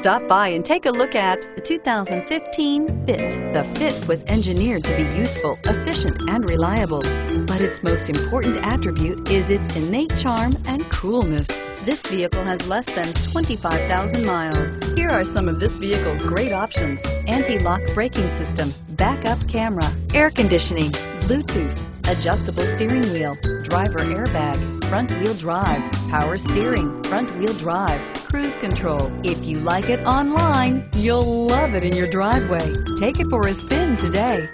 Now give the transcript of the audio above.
Stop by and take a look at the 2015 Fit. The Fit was engineered to be useful, efficient, and reliable. But its most important attribute is its innate charm and coolness. This vehicle has less than 25,000 miles. Here are some of this vehicle's great options. Anti-lock braking system, backup camera, air conditioning, Bluetooth, adjustable steering wheel, driver airbag, front wheel drive, power steering, front wheel drive, cruise control. If you like it online, you'll love it in your driveway. Take it for a spin today.